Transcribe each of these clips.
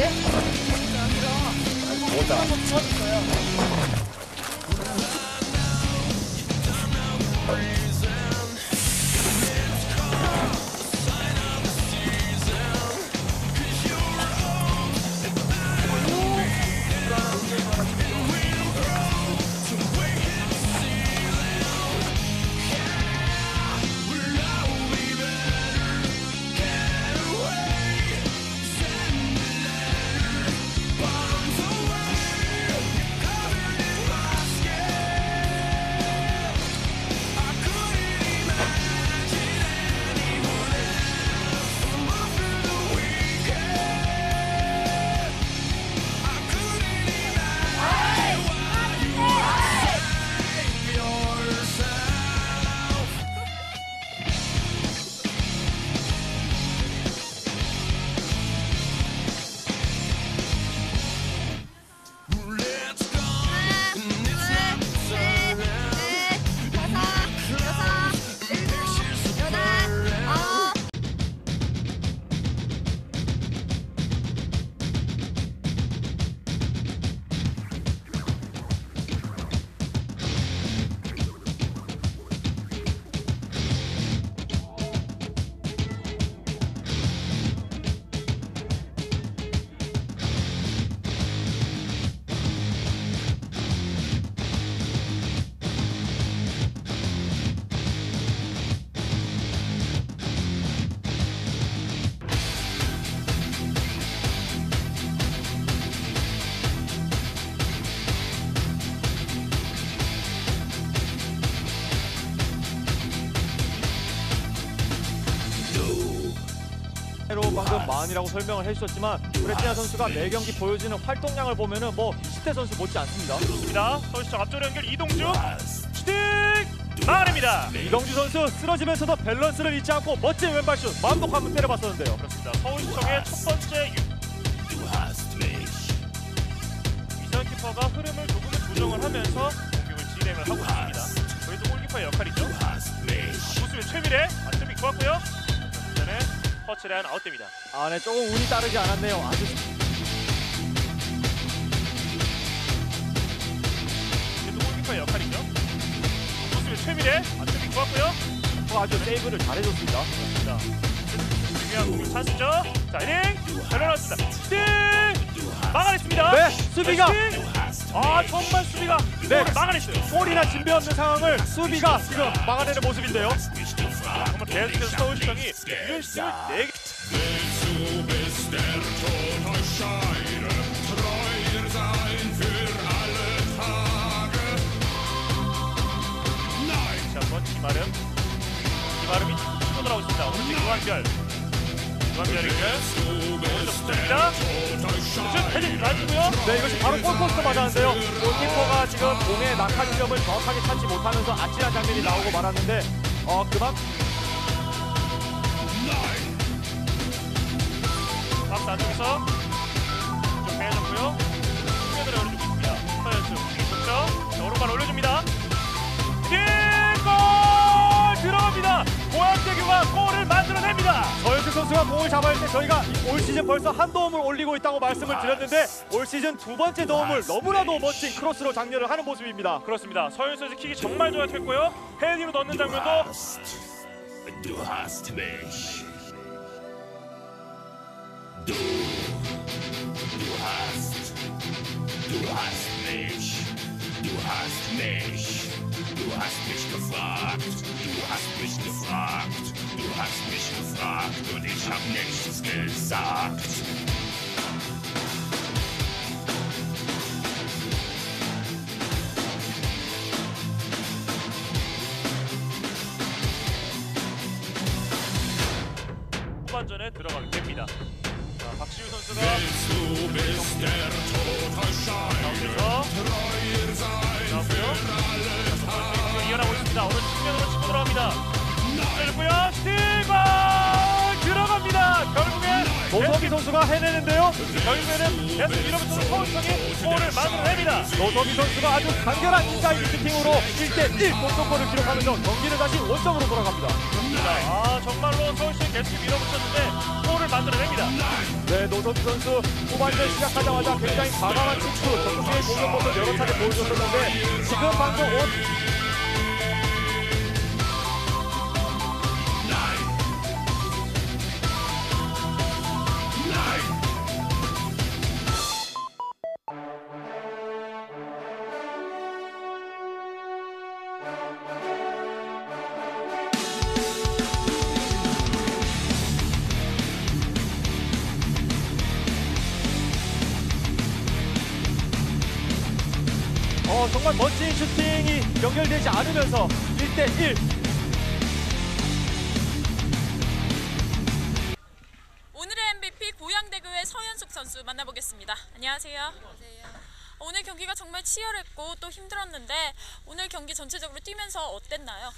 예? 뭐다? 한번 방금 마흔이라고 설명을 해주셨지만 브레티나 선수가 매 경기 보여주는 활동량을 보면 은 뭐 이시태 선수 못지 않습니다. 좋습니다. 서울시청 앞쪽 연결 이동주 슈팅 막아냅니다. 이동주 선수 쓰러지면서도 밸런스를 잃지 않고 멋진 왼발슛 마음껏 한번 때려봤었는데요. 그렇습니다. 서울시청의 첫 번째 유... 이선 키퍼가 흐름을 조금은 조정을 하면서 공격을 진행을 하고 있습니다. 저희도 골키퍼의 역할이죠. 구수의 최미래 안점이 좋았고요. 터치라인 아웃됩니다. 아, 네, 조금 운이 따르지 않았네요. 아주 저희도 골키퍼의 역할이죠. 구수의 최미래 안점이 좋았고요. 아주 세이브를 잘해줬습니다. 자, 중요한 공격 찬스죠. 자, 이닝 잘 올라왔습니다. 슈팅 막아냈습니다. 네, 수비가 슈팅! 아 정말 수비가 네. 막아냈어요. 골이나 진배 없는 상황을 수비가 지금 막아내는 모습인데요. 정말 계속해서 서울시청이 시즌을 4개 다시 한번 김아름 김아름이 치고 있습니다. 오른쪽 맞고요. 네, 이것이 바로 골포스트 맞았는데요. 골키퍼가 지금 공의 낙하 지점을 정확하게 찾지 못하면서 아찔한 장면이 나오고 말았는데 어, 그만 박 스 안쪽에서 좀 빼줬고요. 측면으로 열어주고 있습니다. 서현수 좋죠. 자, 오른발 올려줍니다. 뒷골 들어갑니다. 고양대교가 골을 만들어냅니다. 서현수 선수가 공을 잡아야 때 저희가 올 시즌 벌써 한 도움을 올리고 있다고 말씀을 드렸는데 올 시즌 두 번째 도움을 너무나도 멋진 크로스로 장렬을 하는 모습입니다. 그렇습니다. 서현수의 킥이 정말 좋았겠고요. 헤딩으로 넣는 장면도 Du hast mich. Du Du hast mich. Du hast mich. Du hast mich gefragt. Du hast mich gefragt. Du hast mich gefragt und ich hab nichts gesagt. 후반전에 들어가게 됩니다. 자, 박시우 선수가 선수가 해내는데요. 결국에는 계속 이러면서 서울시청이 골을 만들어냅니다. 노석희 선수가 아주 간결한 인사이드 슈팅으로 1대1 동점골을 기록하면서 경기는 다시 원점으로 돌아갑니다. 아 정말로 서울시 계속 밀어붙였는데 골을 만들어냅니다. 네, 노선수 선수 후반전 시작하자마자 굉장히 과감한 침투, 적극적인 공격 모습 여러 차례 보여줬었는데 지금 방금 옷 어, 정말 멋진 슈팅이 연결되지 않으면서 1대1 오늘의 MVP 고양대교의 서현숙 선수 만나보겠습니다. 안녕하세요. 안녕하세요. 오늘 경기가 정말 치열했고 또 힘들었는데 오늘 경기 전체적으로 뛰면서 어땠나요?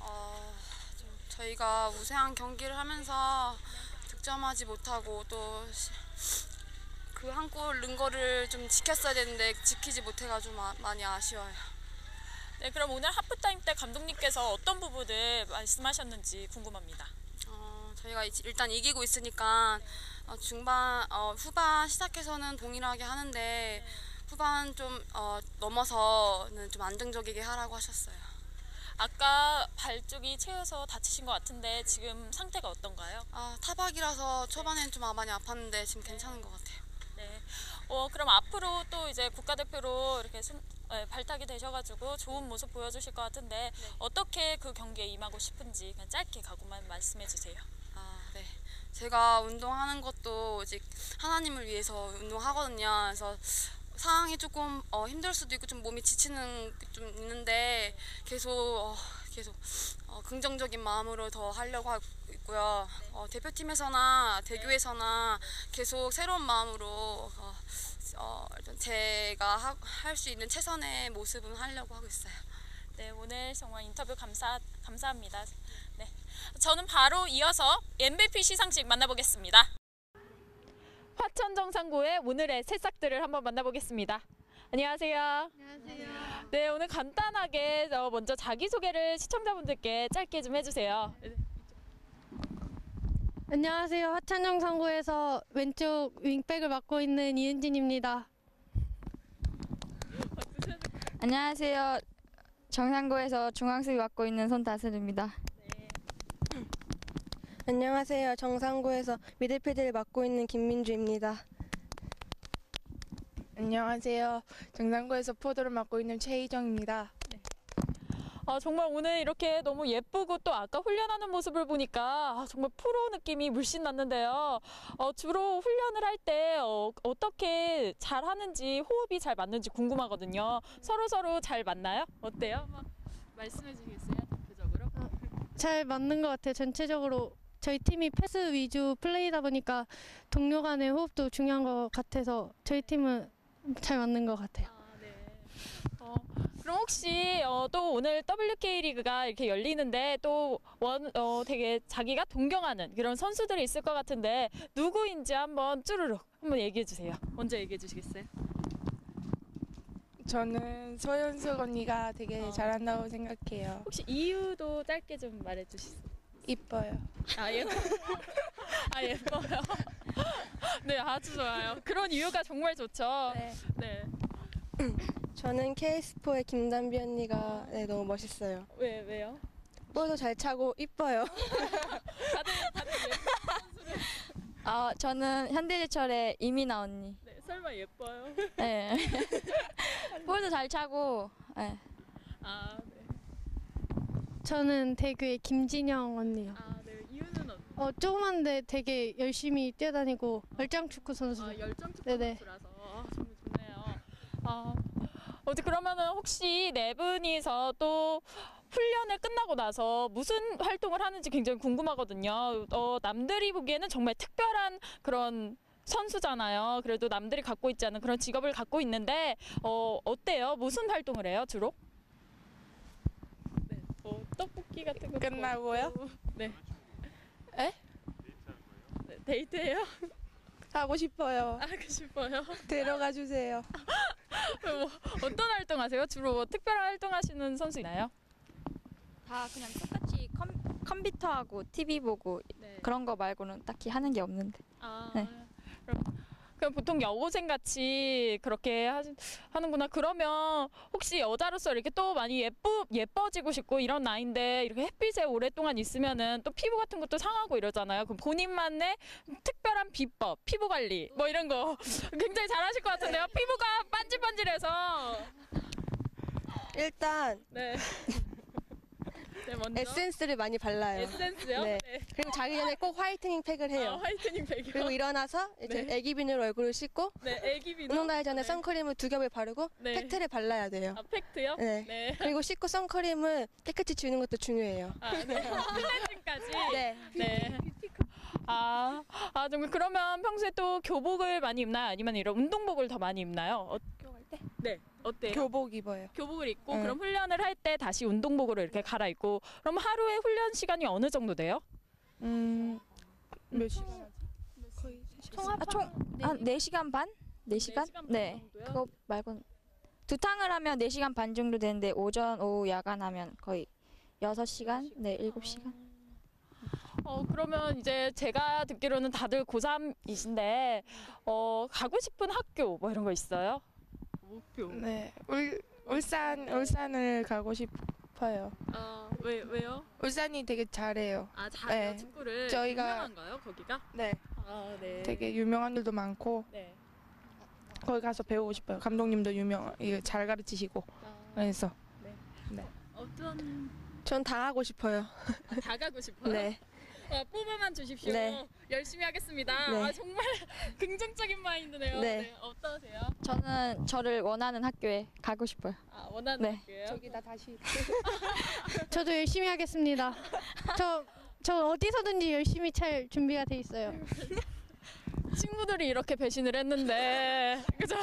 어, 좀 저희가 우세한 경기를 하면서 득점하지 못하고 또 그 한 골 넣은 거를 좀 지켰어야 되는데 지키지 못해가지고 마- 많이 아쉬워요. 네, 그럼 오늘 하프타임 때 감독님께서 어떤 부분을 말씀하셨는지 궁금합니다. 어, 저희가 이- 일단 이기고 있으니까 어, 중반, 어, 후반 시작해서는 동일하게 하는데 후반 좀 어, 넘어서는 좀 안정적이게 하라고 하셨어요. 아까 발 쪽이 채여서 다치신 것 같은데 지금 상태가 어떤가요? 아, 타박이라서 초반엔 좀 많이 아팠는데 지금 괜찮은 것 같아요. 네. 어, 그럼 앞으로 또 이제 국가대표로 이렇게 순, 에, 발탁이 되셔가지고 좋은 모습 보여주실 것 같은데 어떻게 그 경기에 임하고 싶은지 그냥 짧게 가고만 말씀해 주세요. 아, 네. 제가 운동하는 것도 오직 하나님을 위해서 운동하거든요. 그래서 상황이 조금 어, 힘들 수도 있고 좀 몸이 지치는 게좀 있는데 계속 어, 계속 어, 긍정적인 마음으로 더 하려고 하고 있고요. 어, 대표팀에서나 대교에서나 계속 새로운 마음으로 어, 어, 제가 할 수 있는 최선의 모습은 하려고 하고 있어요. 네, 오늘 정말 인터뷰 감사 감사합니다. 네, 저는 바로 이어서 MVP 시상식 만나보겠습니다. 화천 정상고의 오늘의 새싹들을 한번 만나보겠습니다. 안녕하세요. 안녕하세요. 네, 오늘 간단하게 어, 먼저 자기 소개를 시청자분들께 짧게 좀 해주세요. 안녕하세요. 하천영 상고에서 왼쪽 윙백을 맡고 있는 이은진입니다. 안녕하세요. 정상고에서 중앙수비 맡고 있는 손다슬입니다. 안녕하세요. 정상고에서 미드필드를 맡고 있는 김민주입니다. 안녕하세요. 정상고에서 포도를 맡고 있는 최희정입니다. 아, 정말 오늘 이렇게 너무 예쁘고 또 아까 훈련하는 모습을 보니까 아, 정말 프로 느낌이 물씬 났는데요. 어, 주로 훈련을 할때 어, 어떻게 잘 하는지 호흡이 잘 맞는지 궁금하거든요. 서로 서로 잘 맞나요? 어때요? 말씀해 주시겠어요? 대표적으로? 잘 맞는 것 같아요. 전체적으로 저희 팀이 패스 위주 플레이다 보니까 동료 간의 호흡도 중요한 것 같아서 저희 팀은 잘 맞는 것 같아요. 아, 네. 어, 그럼 혹시 어, 또 오늘 WK 리그가 이렇게 열리는데 또 원, 어, 되게 자기가 동경하는 그런 선수들이 있을 것 같은데 누구인지 한번 쭈르륵 한번 얘기해 주세요. 먼저 얘기해 주시겠어요? 저는 서현숙 언니가 되게 어. 잘한다고 생각해요. 혹시 이유도 짧게 좀 말해 주실 수 이뻐요. 아 예뻐. 아 예뻐요. 네 아주 좋아요. 그런 이유가 정말 좋죠. 네. 네. 저는 KS포의 김단비 언니가 네, 너무 멋있어요. 왜 왜요? 볼도 잘 차고 이뻐요. 다들 다들 예뻐. 아, 저는 현대제철의 이민아 언니. 네, 설마 예뻐요? 네. 볼도 잘 차고. 네. 아 네. 저는 대교의 김진영 언니요. 아 어, 어, 조그만데 되게 열심히 뛰어다니고 얼짱 축구 선수. 아, 열정 축구 네네. 선수라서 아, 정말 좋네요. 아, 어제 그러면은 혹시 네 분이서 또 훈련을 끝나고 나서 무슨 활동을 하는지 굉장히 궁금하거든요. 어, 남들이 보기에는 정말 특별한 그런 선수잖아요. 그래도 남들이 갖고 있지 않은 그런 직업을 갖고 있는데 어, 어때요? 무슨 활동을 해요, 주로? 네, 뭐 떡볶이 같은 거 끝나고요? 먹고. 네. 에? 네, 데이트해요? 하고 싶어요. 하고 싶어요. 데려가 주세요. 뭐 어떤 활동 하세요? 주로 뭐 특별한 활동 하시는 선수 있나요? 다 그냥 똑같이 컴, 컴퓨터하고 TV 보고 네. 그런 거 말고는 딱히 하는 게 없는데. 아, 네. 그럼, 그럼 보통 여고생 같이 그렇게 하, 하는구나. 그러면 혹시 여자로서 이렇게 또 많이 예쁘 예뻐지고 싶고 이런 나이인데 이렇게 햇빛에 오랫동안 있으면은 또 피부 같은 것도 상하고 이러잖아요. 그럼 본인만의 특별한 비법, 피부 관리 뭐 이런 거 굉장히 잘하실 것 같은데요. 피부가 반질반질해서. 일단 네. 네 먼저 에센스를 많이 발라요. 에센스요. 네. 네. 그리고 자기 전에 꼭 whitening 팩을 아, 해요. whitening 팩이요. 그리고 일어나서 이제 네. 애기 비누로 얼굴을 씻고 네, 애기 비누. 운동 나가기 전에 네. 선크림을 두 겹을 바르고 네. 팩트를 발라야 돼요. 아, 팩트요? 네. 네. 그리고 씻고 선크림을 깨끗이 지우는 것도 중요해요. 아, 네. 클렌징까지. 네. 네. 아, 아 정말 그러면 평소에 또 교복을 많이 입나요? 아니면 이런 운동복을 더 많이 입나요? 어, 네. 어때요? 교복 입어요. 교복을 입고 네. 그럼 훈련을 할 때 다시 운동복으로 이렇게 갈아입고 그럼 하루에 훈련 시간이 어느 정도 돼요? 음, 몇 시간? 거의 아, 총, 한 4시간 반? 4시간? 시간 반 네. 정도요? 그거 말고는. 두 탕을 하면 4시간 반 정도 되는데 오전, 오후, 야간 하면 거의 6시간? 네, 7시간. 어 그러면 이제 제가 듣기로는 다들 고3이신데 어 가고 싶은 학교 뭐 이런 거 있어요? 목표. 네, 울, 울산, 울산을 가고 싶어요. 아 왜 왜요? 울산이 되게 잘해요. 아 잘해요 네. 축구를 저희가- 유명한가요 거기가? 네, 아 네. 되게 유명한 일도 많고 네. 거기 가서 배우고 싶어요. 감독님도 유명, 이거 잘 가르치시고 아, 그래서 어떤 전다 하고 싶어요. 아, 다 가고 싶어요. 네. 아, 뽑아만 주십시오. 네. 열심히 하겠습니다. 네. 아, 정말 긍정적인 마인드네요. 네. 어떠세요? 저는 저를 원하는 학교에 가고 싶어요. 아, 원하는 네. 학교예요? 저기다 다시 저도 열심히 하겠습니다. 저, 저 어디서든지 열심히 찰 준비가 돼 있어요. 친구들이 이렇게 배신을 했는데 그죠?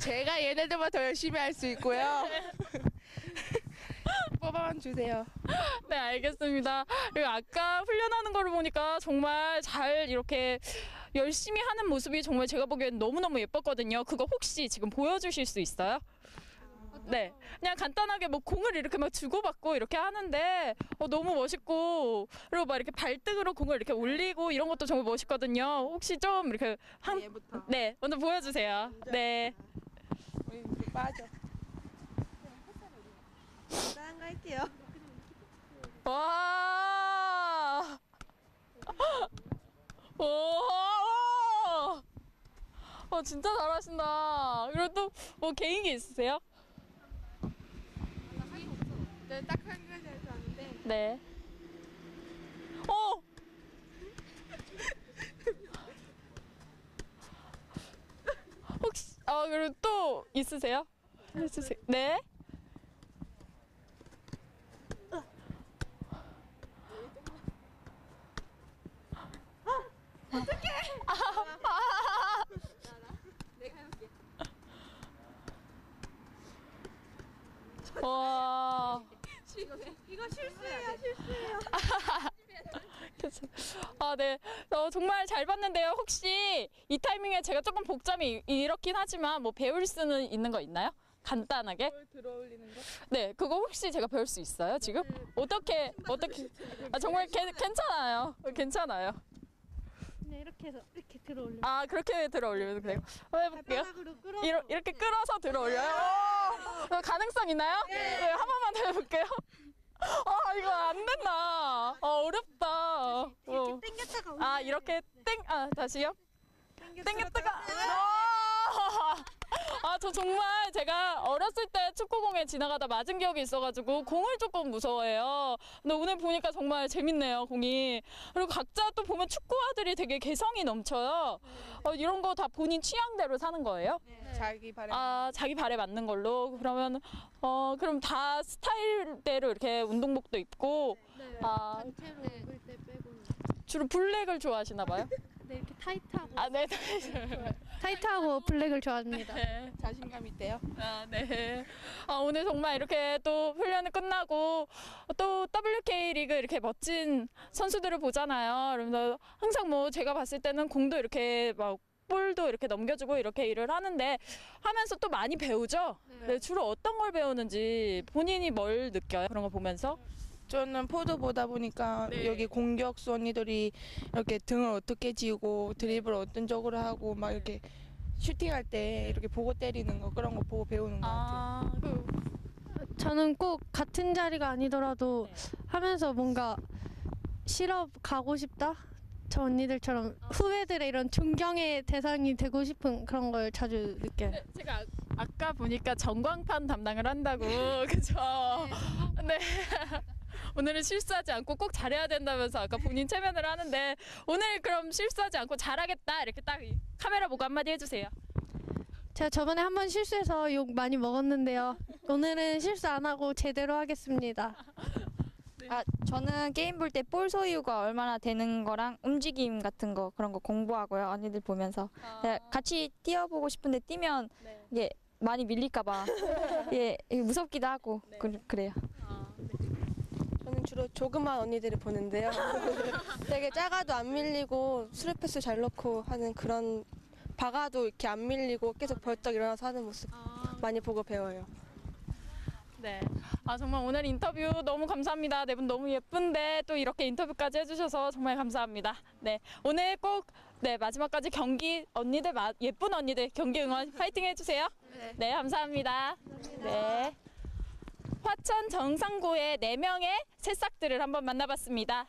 제가 얘네들보다 더 열심히 할 수 있고요. 뽑아만 주세요. 네, 알겠습니다. 그리고 아까 훈련하는 거를 보니까 정말 잘 이렇게 열심히 하는 모습이 정말 제가 보기엔 너무너무 예뻤거든요. 그거 혹시 지금 보여주실 수 있어요? 네, 그냥 간단하게 뭐 공을 이렇게 막 주고받고 이렇게 하는데 어, 너무 멋있고 그리고 막 이렇게 발등으로 공을 이렇게 올리고 이런 것도 정말 멋있거든요. 혹시 좀 이렇게 한, 얘부터 네, 먼저 보여주세요. 네. 우리 빠져. 할게요. 와. 오. 어 진짜 잘하신다. 그리고 또 뭐 개인기 있으세요? 네, 딱 한 가지 할줄 아는데. 네. 어. 혹시 아 그리고 또 있으세요? 해주세요. 네. 와. 이거 실수예요, 실수예요. 아, 네. 어, 정말 잘 봤는데요. 혹시 이 타이밍에 제가 조금 이렇긴 하지만 뭐 배울 수는 있는 거 있나요? 간단하게? 들어 올리는 거? 네, 그거 혹시 제가 배울 수 있어요, 지금? 어떻게, 어떻게. 아, 정말 괜- 괜찮아요. 괜찮아요. 네, 이렇게 해서 이렇게 들어 올려. 아, 그렇게 들어 올리면 돼요. 한번 해볼게요. 끌어. 이러, 이렇게 끌어서 들어 올려요. 오! 가능성 있나요? 네. 한 번만 더 해볼게요. 아, 이거 안 된다. 어, 어렵다. 어. 당겼다가 아 이렇게 땡 아 다시요 땡겼다가 아 저 정말 제가 어렸을 때 축구공에 지나가다 맞은 기억이 있어가지고 공을 조금 무서워해요. 근데 오늘 보니까 정말 재밌네요 공이. 그리고 각자 또 보면 축구화들이 되게 개성이 넘쳐요. 어, 이런 거 다 본인 취향대로 사는 거예요? 자기 발에 아 자기 발에 맞는 걸로. 그러면 어 그럼 다 스타일대로 이렇게 운동복도 입고 아 단체로 입을 때 빼고는. 주로 블랙을 좋아하시나 봐요 네, 이렇게 타이트하고 아, 네. 타이트하고 블랙을 좋아합니다. 네. 자신감 있대요. 아, 네. 아, 오늘 정말 이렇게 또 훈련이 끝나고 또 WK 리그 이렇게 멋진 선수들을 보잖아요. 그러면서 항상 뭐 제가 봤을 때는 공도 이렇게 막 볼도 이렇게 넘겨주고 이렇게 일을 하는데 하면서 또 많이 배우죠. 네, 주로 어떤 걸 배우는지 본인이 뭘 느껴요? 그런 거 보면서? 저는 포워드 보다 보니까 네. 여기 공격수 언니들이 이렇게 등을 어떻게 지고 드리블 어떤 쪽으로 하고 막 이렇게 슈팅할 때 이렇게 보고 때리는 거 그런 거 보고 배우는 것 같아요. 아, 그, 저는 꼭 같은 자리가 아니더라도 네. 하면서 뭔가 실업 가고 싶다? 저 언니들처럼 후배들의 이런 존경의 대상이 되고 싶은 그런 걸 자주 느껴요. 네, 제가 아- 아까 보니까 전광판 담당을 한다고 그죠? 네. 오늘은 실수하지 않고 꼭 잘해야 된다면서 아까 본인 체면을 하는데 오늘 그럼 실수하지 않고 잘하겠다 이렇게 딱이 카메라 보고 한마디 해주세요. 제가 저번에 한 번 실수해서 욕 많이 먹었는데요. 오늘은 실수 안 하고 제대로 하겠습니다. 아 저는 게임 볼 때 볼 소유가 얼마나 되는 거랑 움직임 같은 거 그런 거 공부하고요 언니들 보면서 네, 같이 뛰어보고 싶은데 뛰면 네. 이게 많이 밀릴까 봐 예 이게 무섭기도 하고 네. 그, 그래요. 주로 조그만 언니들을 보는데요. 되게 작아도 안 밀리고 수루 패스 잘 넣고 하는 그런 박아도 이렇게 안 밀리고 계속 벌떡 일어나서 하는 모습 많이 보고 배워요. 네. 아 정말 오늘 인터뷰 너무 감사합니다. 네 분 너무 예쁜데 또 이렇게 인터뷰까지 해주셔서 정말 감사합니다. 네 오늘 꼭 네 마지막까지 경기 언니들 마, 예쁜 언니들 경기 응원 파이팅 해주세요. 네, 감사합니다. 네. 화천 정상고의 네 명의 새싹들을 한번 만나봤습니다.